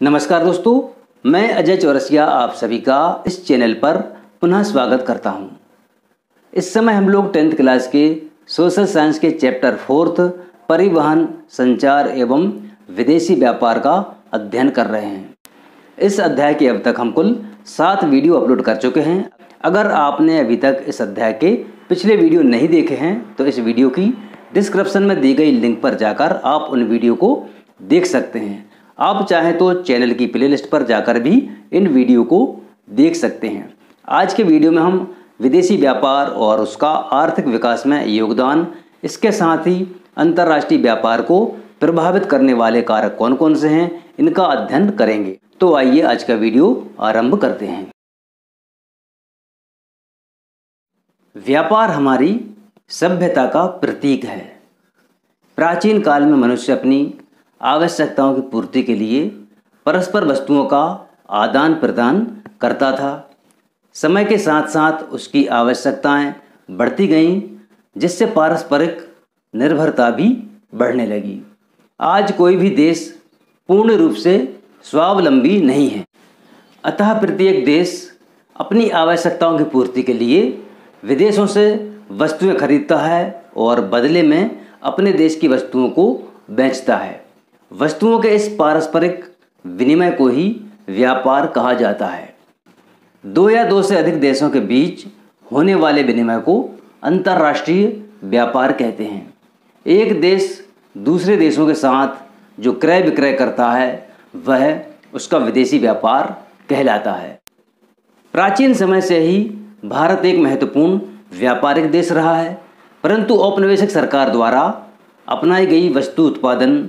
नमस्कार दोस्तों, मैं अजय चौरसिया आप सभी का इस चैनल पर पुनः स्वागत करता हूँ। इस समय हम लोग टेंथ क्लास के सोशल साइंस के चैप्टर फोर्थ, परिवहन, संचार एवं विदेशी व्यापार का अध्ययन कर रहे हैं। इस अध्याय के अब तक हम कुल सात वीडियो अपलोड कर चुके हैं। अगर आपने अभी तक इस अध्याय के पिछले वीडियो नहीं देखे हैं तो इस वीडियो की डिस्क्रिप्शन में दी गई लिंक पर जाकर आप उन वीडियो को देख सकते हैं। आप चाहें तो चैनल की प्लेलिस्ट पर जाकर भी इन वीडियो को देख सकते हैं। आज के वीडियो में हम विदेशी व्यापार और उसका आर्थिक विकास में योगदान, इसके साथ ही अंतर्राष्ट्रीय व्यापार को प्रभावित करने वाले कारक कौन कौन से हैं, इनका अध्ययन करेंगे। तो आइए आज का वीडियो आरंभ करते हैं। व्यापार हमारी सभ्यता का प्रतीक है। प्राचीन काल में मनुष्य अपनी आवश्यकताओं की पूर्ति के लिए परस्पर वस्तुओं का आदान प्रदान करता था। समय के साथ साथ उसकी आवश्यकताएँ बढ़ती गईं, जिससे पारस्परिक निर्भरता भी बढ़ने लगी। आज कोई भी देश पूर्ण रूप से स्वावलंबी नहीं है। अतः प्रत्येक देश अपनी आवश्यकताओं की पूर्ति के लिए विदेशों से वस्तुएँ खरीदता है और बदले में अपने देश की वस्तुओं को बेचता है। वस्तुओं के इस पारस्परिक विनिमय को ही व्यापार कहा जाता है। दो या दो से अधिक देशों के बीच होने वाले विनिमय को अंतर्राष्ट्रीय व्यापार कहते हैं। एक देश दूसरे देशों के साथ जो क्रय विक्रय करता है, वह उसका विदेशी व्यापार कहलाता है। प्राचीन समय से ही भारत एक महत्वपूर्ण व्यापारिक देश रहा है, परंतु औपनिवेशिक सरकार द्वारा अपनाई गई वस्तु उत्पादन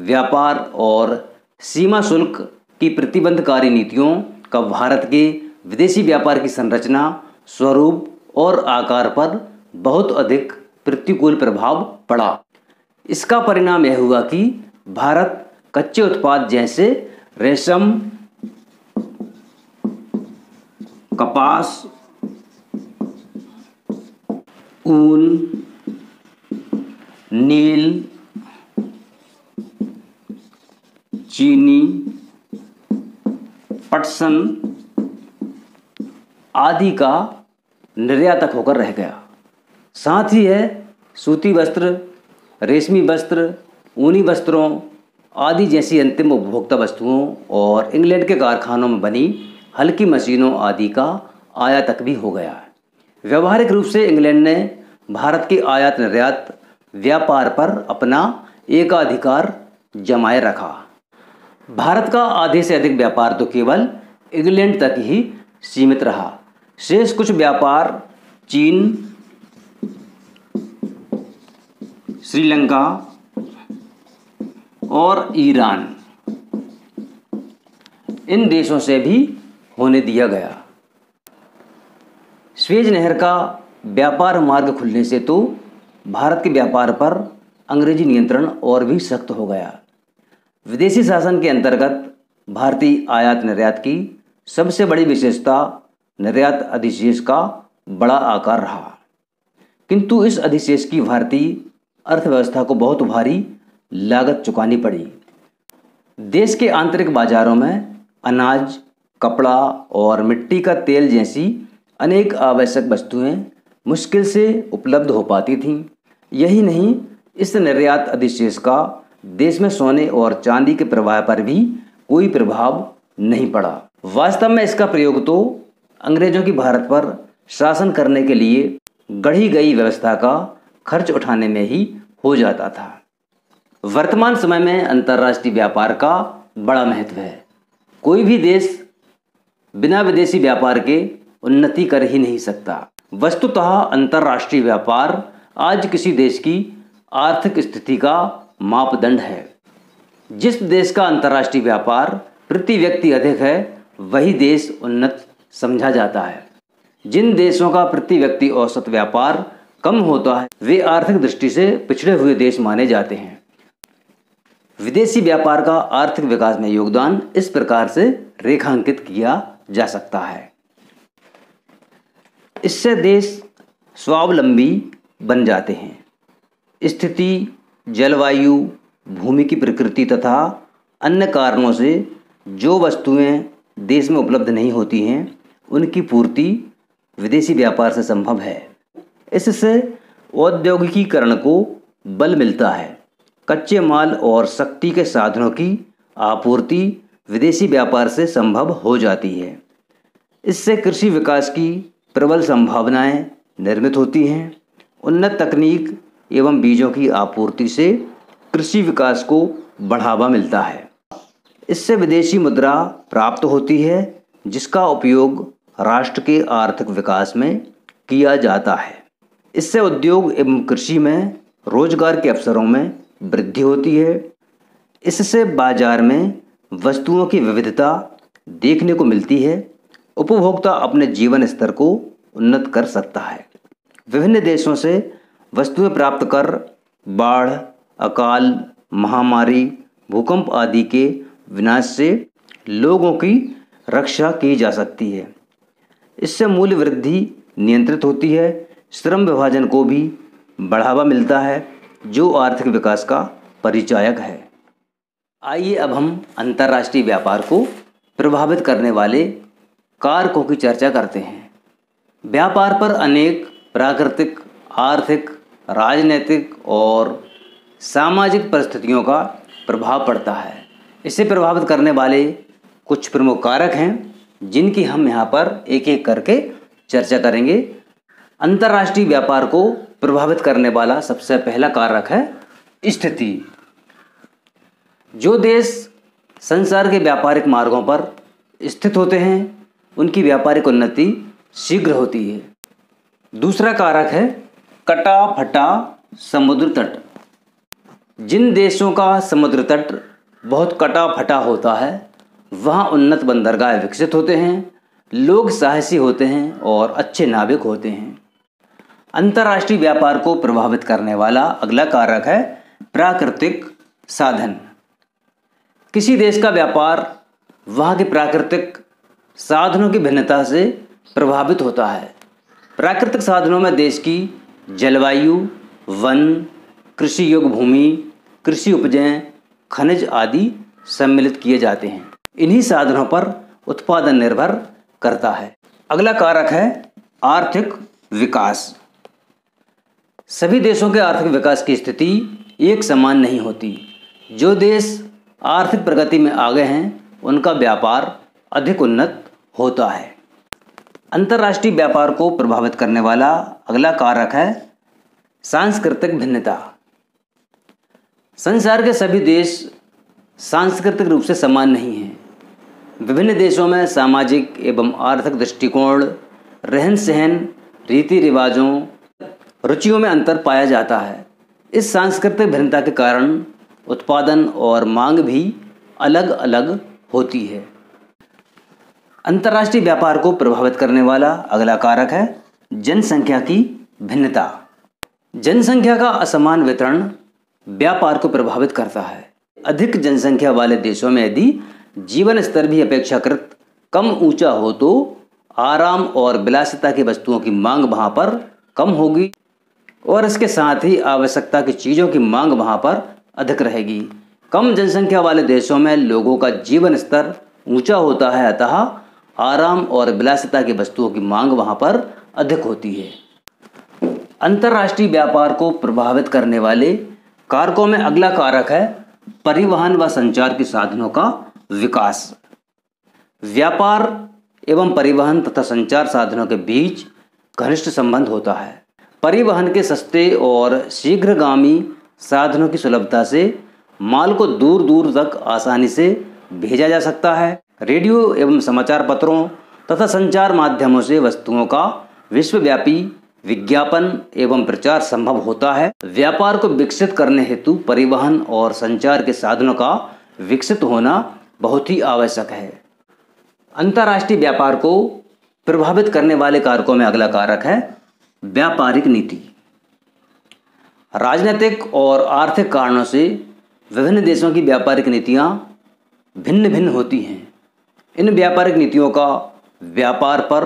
व्यापार और सीमा शुल्क की प्रतिबंधकारी नीतियों का भारत के विदेशी व्यापार की संरचना, स्वरूप और आकार पर बहुत अधिक प्रतिकूल प्रभाव पड़ा। इसका परिणाम यह हुआ कि भारत कच्चे उत्पाद जैसे रेशम, कपास, ऊन, नील चीनी, पटसन आदि का निर्यातक होकर रह गया। साथ ही है सूती वस्त्र, रेशमी वस्त्र, ऊनी वस्त्रों आदि जैसी अंतिम उपभोक्ता वस्तुओं और इंग्लैंड के कारखानों में बनी हल्की मशीनों आदि का आयातक भी हो गया है। व्यवहारिक रूप से इंग्लैंड ने भारत के आयात निर्यात व्यापार पर अपना एकाधिकार जमाए रखा। भारत का आधे से अधिक व्यापार तो केवल इंग्लैंड तक ही सीमित रहा। शेष कुछ व्यापार चीन, श्रीलंका और ईरान। इन देशों से भी होने दिया गया। स्वेज नहर का व्यापार मार्ग खुलने से तो भारत के व्यापार पर अंग्रेज़ी नियंत्रण और भी सख्त हो गया। विदेशी शासन के अंतर्गत भारतीय आयात निर्यात की सबसे बड़ी विशेषता निर्यात अधिशेष का बड़ा आकार रहा। किंतु इस अधिशेष की भारतीय अर्थव्यवस्था को बहुत भारी लागत चुकानी पड़ी। देश के आंतरिक बाजारों में अनाज, कपड़ा और मिट्टी का तेल जैसी अनेक आवश्यक वस्तुएँ मुश्किल से उपलब्ध हो पाती थीं। यही नहीं, इस निर्यात अधिशेष का देश में सोने और चांदी के प्रवाह पर भी कोई प्रभाव नहीं पड़ा। वास्तव में इसका प्रयोग तो अंग्रेज़ों की भारत पर शासन करने के लिए गढ़ी गई व्यवस्था का खर्च उठाने में ही हो जाता था। वर्तमान समय में अंतर्राष्ट्रीय व्यापार का बड़ा महत्व है। कोई भी देश बिना विदेशी व्यापार के उन्नति कर ही नहीं सकता। वस्तुतः अंतर्राष्ट्रीय व्यापार आज किसी देश की आर्थिक स्थिति का मापदंड है। जिस देश का अंतर्राष्ट्रीय व्यापार प्रति व्यक्ति अधिक है, वही देश उन्नत समझा जाता है। जिन देशों का प्रति व्यक्ति औसत व्यापार कम होता है, वे आर्थिक दृष्टि से पिछड़े हुए देश माने जाते हैं। विदेशी व्यापार का आर्थिक विकास में योगदान इस प्रकार से रेखांकित किया जा सकता है। इससे देश स्वावलंबी बन जाते हैं। स्थिति जलवायु, भूमि की प्रकृति तथा अन्य कारणों से जो वस्तुएँ देश में उपलब्ध नहीं होती हैं, उनकी पूर्ति विदेशी व्यापार से संभव है। इससे औद्योगिकीकरण को बल मिलता है। कच्चे माल और शक्ति के साधनों की आपूर्ति विदेशी व्यापार से संभव हो जाती है। इससे कृषि विकास की प्रबल संभावनाएँ निर्मित होती हैं। उन्नत तकनीक एवं बीजों की आपूर्ति से कृषि विकास को बढ़ावा मिलता है। इससे विदेशी मुद्रा प्राप्त होती है, जिसका उपयोग राष्ट्र के आर्थिक विकास में किया जाता है। इससे उद्योग एवं कृषि में रोज़गार के अवसरों में वृद्धि होती है। इससे बाज़ार में वस्तुओं की विविधता देखने को मिलती है। उपभोक्ता अपने जीवन स्तर को उन्नत कर सकता है। विभिन्न देशों से वस्तुएँ प्राप्त कर, बाढ़, अकाल, महामारी, भूकंप आदि के विनाश से लोगों की रक्षा की जा सकती है। इससे मूल्य वृद्धि नियंत्रित होती है, श्रम विभाजन को भी बढ़ावा मिलता है, जो आर्थिक विकास का परिचायक है। आइए अब हम अंतर्राष्ट्रीय व्यापार को प्रभावित करने वाले कारकों की चर्चा करते हैं। व्यापार पर अनेक प्राकृतिक, आर्थिक राजनीतिक और सामाजिक परिस्थितियों का प्रभाव पड़ता है। इसे प्रभावित करने वाले कुछ प्रमुख कारक हैं, जिनकी हम यहाँ पर एक एक करके चर्चा करेंगे। अंतर्राष्ट्रीय व्यापार को प्रभावित करने वाला सबसे पहला कारक है स्थिति। जो देश संसार के व्यापारिक मार्गों पर स्थित होते हैं, उनकी व्यापारिक उन्नति शीघ्र होती है। दूसरा कारक है कटा फटा समुद्र तट। जिन देशों का समुद्र तट बहुत कटा फटा होता है, वहाँ उन्नत बंदरगाह विकसित होते हैं, लोग साहसी होते हैं और अच्छे नाविक होते हैं। अंतर्राष्ट्रीय व्यापार को प्रभावित करने वाला अगला कारक है प्राकृतिक साधन। किसी देश का व्यापार वहाँ के प्राकृतिक साधनों की भिन्नता से प्रभावित होता है। प्राकृतिक साधनों में देश की जलवायु, वन, कृषि योग्य भूमि, कृषि उपजें, खनिज आदि सम्मिलित किए जाते हैं। इन्हीं साधनों पर उत्पादन निर्भर करता है। अगला कारक है आर्थिक विकास। सभी देशों के आर्थिक विकास की स्थिति एक समान नहीं होती। जो देश आर्थिक प्रगति में आगे हैं, उनका व्यापार अधिक उन्नत होता है। अंतर्राष्ट्रीय व्यापार को प्रभावित करने वाला अगला कारक है सांस्कृतिक भिन्नता। संसार के सभी देश सांस्कृतिक रूप से समान नहीं हैं। विभिन्न देशों में सामाजिक एवं आर्थिक दृष्टिकोण रहन सहन रीति रिवाजों रुचियों में अंतर पाया जाता है। इस सांस्कृतिक भिन्नता के कारण उत्पादन और मांग भी अलग अलग होती है। अंतर्राष्ट्रीय व्यापार को प्रभावित करने वाला अगला कारक है जनसंख्या की भिन्नता। जनसंख्या का असमान वितरण व्यापार को प्रभावित करता है। अधिक जनसंख्या वाले देशों में यदि जीवन स्तर भी अपेक्षाकृत कम ऊँचा हो तो आराम और विलासिता की वस्तुओं की मांग वहाँ पर कम होगी और इसके साथ ही आवश्यकता की चीज़ों की मांग वहाँ पर अधिक रहेगी। कम जनसंख्या वाले देशों में लोगों का जीवन स्तर ऊँचा होता है, अतः आराम और विलासिता की वस्तुओं की मांग वहाँ पर अधिक होती है। अंतर्राष्ट्रीय व्यापार को प्रभावित करने वाले कारकों में अगला कारक है परिवहन व संचार के साधनों का विकास। व्यापार एवं परिवहन तथा संचार साधनों के बीच घनिष्ठ संबंध होता है। परिवहन के सस्ते और शीघ्रगामी साधनों की सुलभता से माल को दूर दूर तक आसानी से भेजा जा सकता है। रेडियो एवं समाचार पत्रों तथा संचार माध्यमों से वस्तुओं का विश्वव्यापी विज्ञापन एवं प्रचार संभव होता है। व्यापार को विकसित करने हेतु परिवहन और संचार के साधनों का विकसित होना बहुत ही आवश्यक है। अंतर्राष्ट्रीय व्यापार को प्रभावित करने वाले कारकों में अगला कारक है व्यापारिक नीति। राजनीतिक और आर्थिक कारणों से विभिन्न देशों की व्यापारिक नीतियाँ भिन्न भिन्न होती हैं। इन व्यापारिक नीतियों का व्यापार पर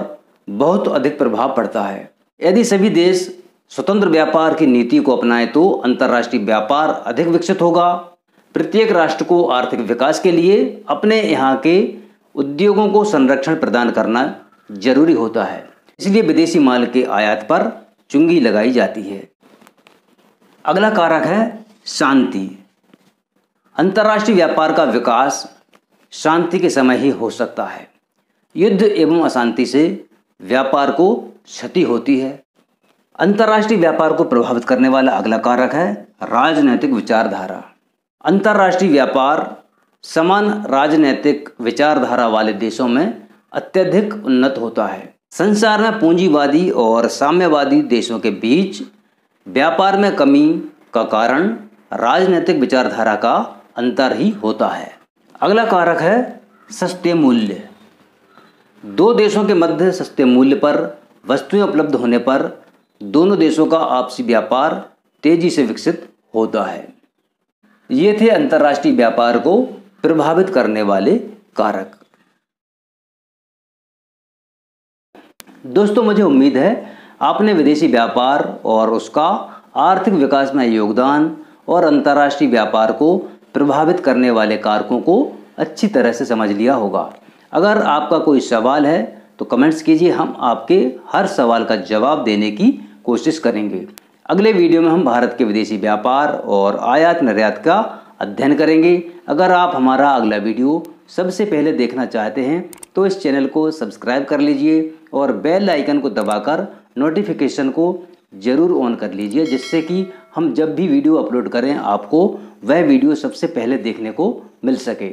बहुत अधिक प्रभाव पड़ता है। यदि सभी देश स्वतंत्र व्यापार की नीति को अपनाएँ तो अंतर्राष्ट्रीय व्यापार अधिक विकसित होगा। प्रत्येक राष्ट्र को आर्थिक विकास के लिए अपने यहाँ के उद्योगों को संरक्षण प्रदान करना ज़रूरी होता है। इसलिए विदेशी माल के आयात पर चुंगी लगाई जाती है। अगला कारक है शांति। अंतर्राष्ट्रीय व्यापार का विकास शांति के समय ही हो सकता है। युद्ध एवं अशांति से व्यापार को क्षति होती है। अंतर्राष्ट्रीय व्यापार को प्रभावित करने वाला अगला कारक है राजनैतिक विचारधारा। अंतर्राष्ट्रीय व्यापार समान राजनैतिक विचारधारा वाले देशों में अत्यधिक उन्नत होता है। संसार में पूंजीवादी और साम्यवादी देशों के बीच व्यापार में कमी का कारण राजनीतिक विचारधारा का अंतर ही होता है। अगला कारक है सस्ते मूल्य। दो देशों के मध्य सस्ते मूल्य पर, वस्तुएँ उपलब्ध होने पर, दोनों देशों का आपसी व्यापार तेज़ी से विकसित होता है। ये थे अंतर्राष्ट्रीय व्यापार को प्रभावित करने वाले कारक। दोस्तों, मुझे उम्मीद है आपने विदेशी व्यापार और उसका आर्थिक विकास में योगदान और अंतर्राष्ट्रीय व्यापार को प्रभावित करने वाले कारकों को अच्छी तरह से समझ लिया होगा। अगर आपका कोई सवाल है तो कमेंट्स कीजिए, हम आपके हर सवाल का जवाब देने की कोशिश करेंगे। अगले वीडियो में हम भारत के विदेशी व्यापार और आयात निर्यात का अध्ययन करेंगे। अगर आप हमारा अगला वीडियो सबसे पहले देखना चाहते हैं तो इस चैनल को सब्सक्राइब कर लीजिए और बेल आइकन को दबाकर नोटिफिकेशन को ज़रूर ऑन कर लीजिए, जिससे कि हम जब भी वीडियो अपलोड करें, आपको वह वीडियो सबसे पहले देखने को मिल सके।